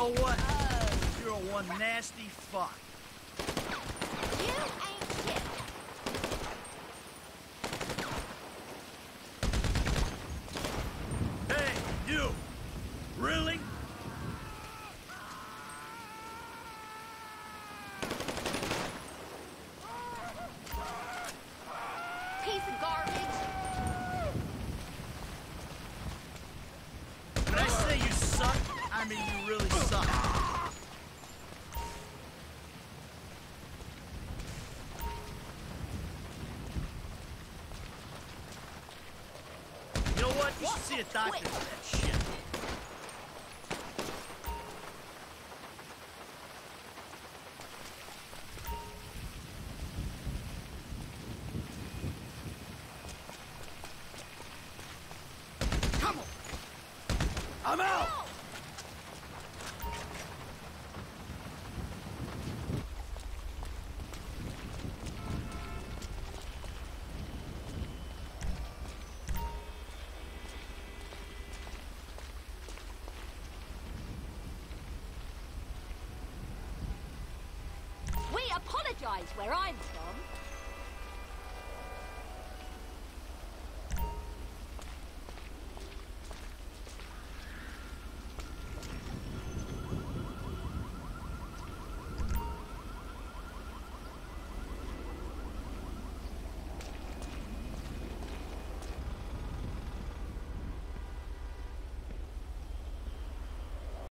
know what? You're one nasty fuck. You ain't shit. Hey, you! Really? I mean you really suck. You know what? You should see a doctor for that shit. Come on! I'm out! apologize where I'm from.